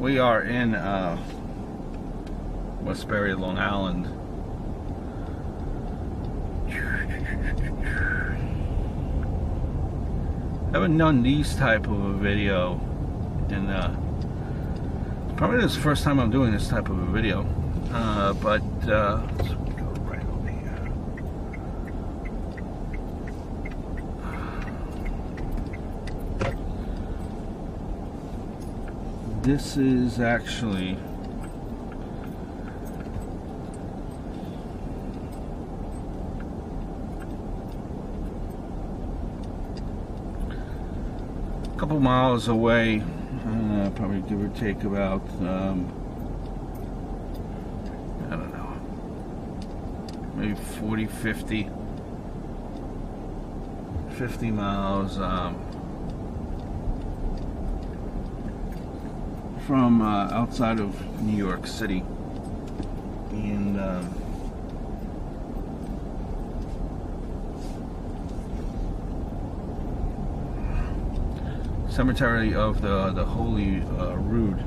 We are in uh, Westbury, Long Island. I haven't done these type of a video in uh, probably this is the first time I'm doing this type of a video. Uh, but This is actually a couple miles away, probably give or take about, um, I don't know, maybe 40, 50, 50 miles um, from uh, outside of New York City. And um, cemetery of the the Holy uh, Rood.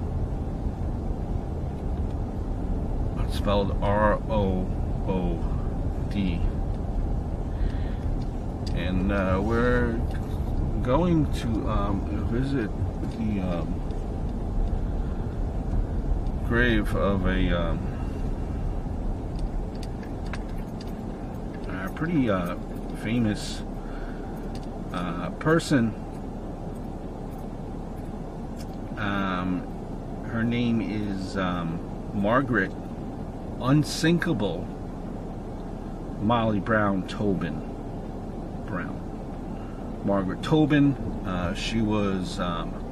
It's spelled R O O D. And uh, we're going to um, visit the um, grave of a, um, pretty uh, famous uh, person um, her name is um, Margaret Unsinkable Molly Brown Tobin. Brown. Margaret Tobin. Uh, she was um,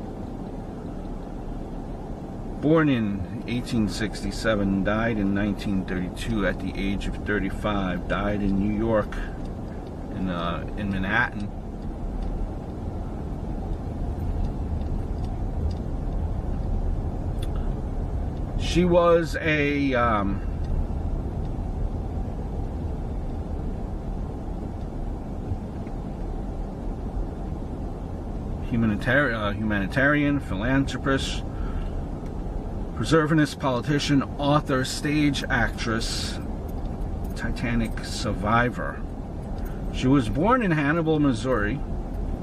born in 1867, died in 1932 at the age of 35. Died in New York, in uh, in Manhattan. She was a um, humanitarian, uh, humanitarian, philanthropist, preservationist politician, author, stage actress, Titanic survivor. She was born in Hannibal, Missouri.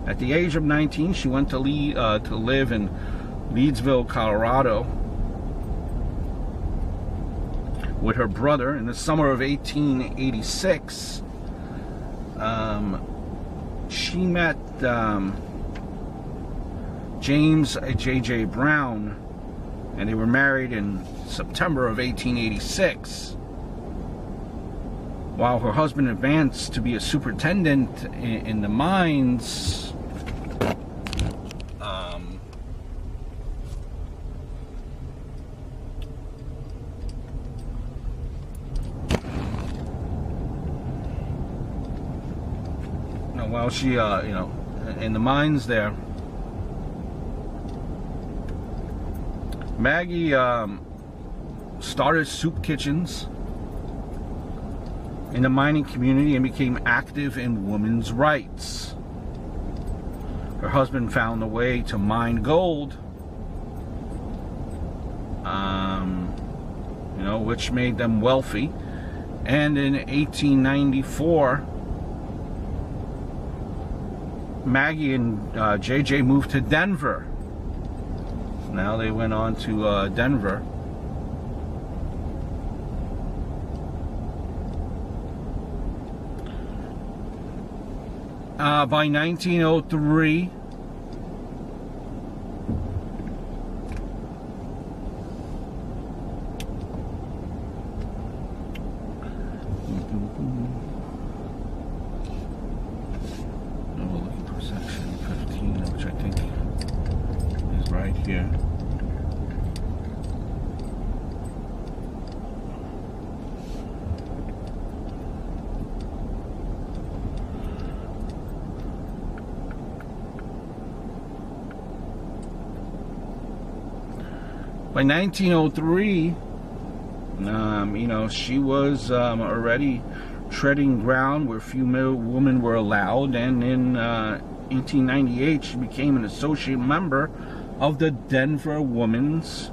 At the age of 19, she went to, Lee, uh, to live in Leedsville, Colorado, with her brother in the summer of 1886. Um, she met um, James J.J. Brown, and they were married in September of 1886. While her husband advanced to be a superintendent in, the mines, um, while she, uh, you know, in the mines there, Maggie um, started soup kitchens in the mining community and became active in women's rights. Her husband found a way to mine gold, um, you know, which made them wealthy. And in 1894, Maggie and uh, JJ moved to Denver. Now they went on to uh, Denver. Uh, by 1903, Now we're looking for section 15, which I think is right here. By 1903, um, you know, she was um, already treading ground where female women were allowed, and in uh, 1898, she became an associate member of the Denver Women's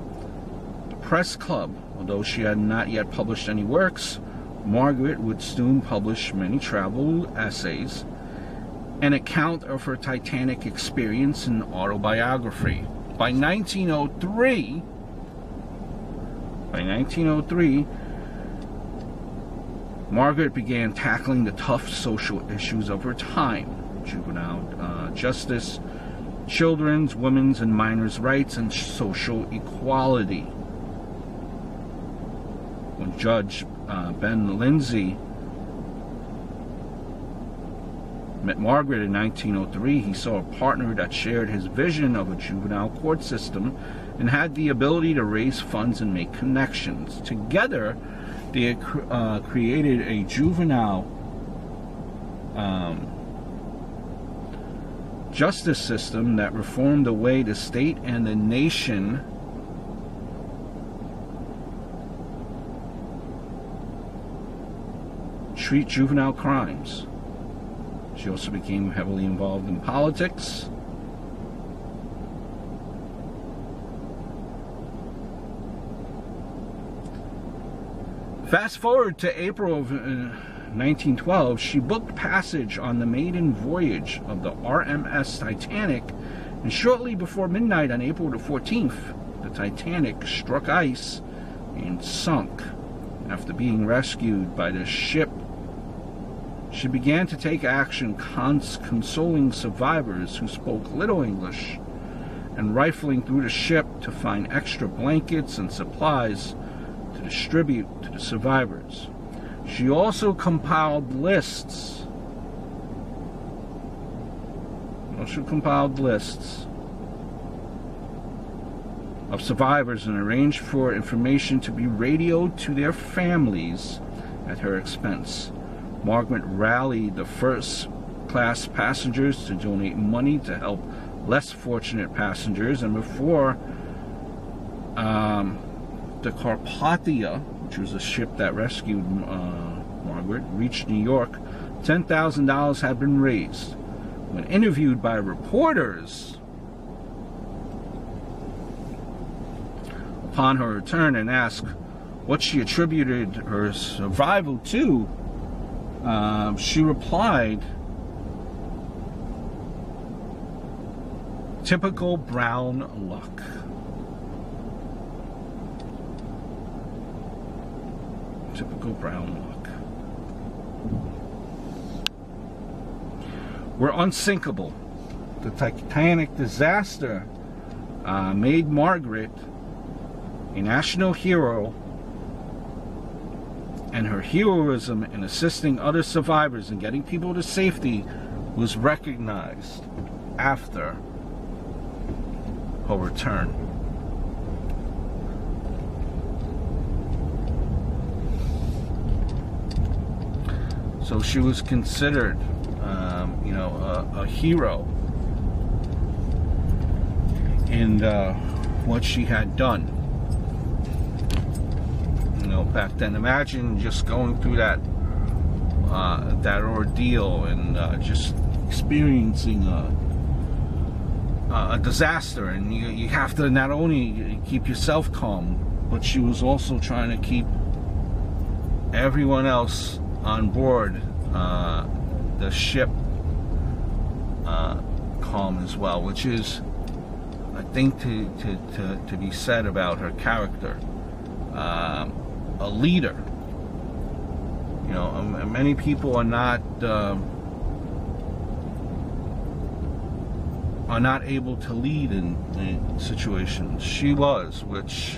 press club. Although she had not yet published any works, Margaret would soon publish many travel essays, an account of her Titanic experience, and autobiography. By 1903, by 1903, Margaret began tackling the tough social issues of her time juvenile uh, justice, children's, women's, and minors' rights, and social equality. When Judge uh, Ben Lindsey met Margaret in 1903, he saw a partner that shared his vision of a juvenile court system and had the ability to raise funds and make connections. Together, they uh, created a juvenile um, justice system that reformed the way the state and the nation treat juvenile crimes. She also became heavily involved in politics. Fast forward to April of uh, 1912, she booked passage on the maiden voyage of the RMS Titanic, and shortly before midnight on April the 14th, the Titanic struck ice and sunk. After being rescued by the ship, she began to take action cons consoling survivors who spoke little English and rifling through the ship to find extra blankets and supplies distribute to the survivors. She also compiled lists. Also compiled lists of survivors and arranged for information to be radioed to their families at her expense. Margaret rallied the first class passengers to donate money to help less fortunate passengers, and before um, the Carpathia, which was a ship that rescued uh, Margaret, reached New York, $10,000 had been raised. When interviewed by reporters upon her return and asked what she attributed her survival to, uh, she replied, typical brown luck. Typical brown look. We're unsinkable. The Titanic disaster uh, made Margaret a national hero, and her heroism in assisting other survivors and getting people to safety was recognized after her return. So she was considered, um, you know, a, a hero in uh, what she had done. You know, back then. Imagine just going through that uh, that ordeal and uh, just experiencing a, a disaster, and you, you have to not only keep yourself calm, but she was also trying to keep everyone else on board uh, the ship uh, calm as well, which is, I think, to, to, to, to be said about her character. Um, a leader. You know, um, many people are not um, are not able to lead in, in situations. She was, which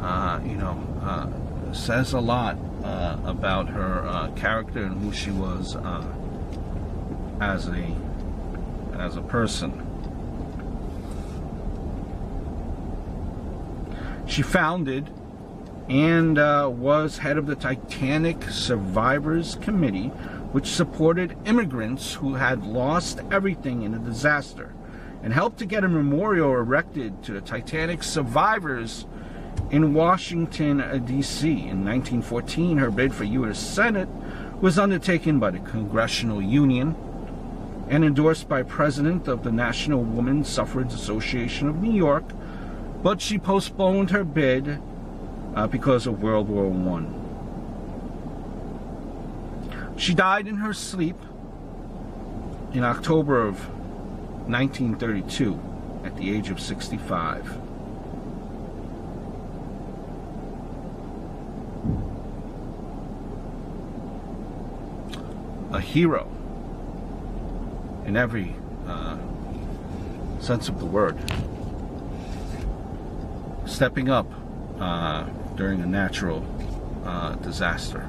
uh, you know uh, says a lot uh, about her uh, character and who she was uh, as a as a person. She founded and uh, was head of the Titanic Survivors Committee, which supported immigrants who had lost everything in the disaster, and helped to get a memorial erected to the Titanic survivors in Washington, uh, D.C. In 1914, her bid for U.S. Senate was undertaken by the Congressional Union and endorsed by President of the National Woman Suffrage Association of New York, but she postponed her bid uh, because of World War I. She died in her sleep in October of 1932 at the age of 65. Hero in every uh, sense of the word. Stepping up uh, during a natural uh, disaster.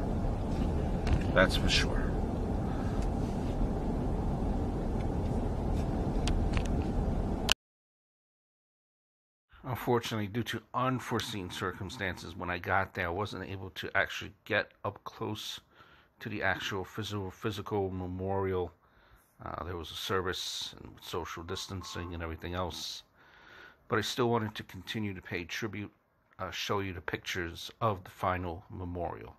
That's for sure. Unfortunately, due to unforeseen circumstances, when I got there, I wasn't able to actually get up close to the actual physical, physical memorial. Uh, there was a service and social distancing and everything else. But I still wanted to continue to pay tribute, uh, show you the pictures of the final memorial.